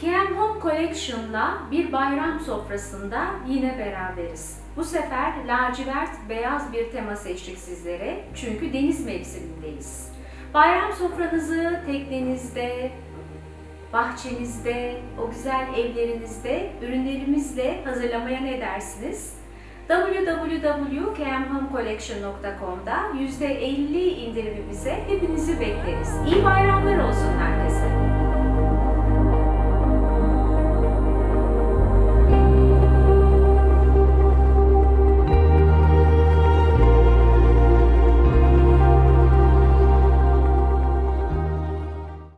KM Home Collection'la bir bayram sofrasında yine beraberiz. Bu sefer lacivert beyaz bir tema seçtik sizlere çünkü deniz mevsimindeyiz. Bayram sofranızı teknenizde, bahçenizde, o güzel evlerinizde ürünlerimizle hazırlamaya ne dersiniz? www.kmhomecollection.com'da %50 indirimimize hepinizi bekleriz. İyi bayramlar.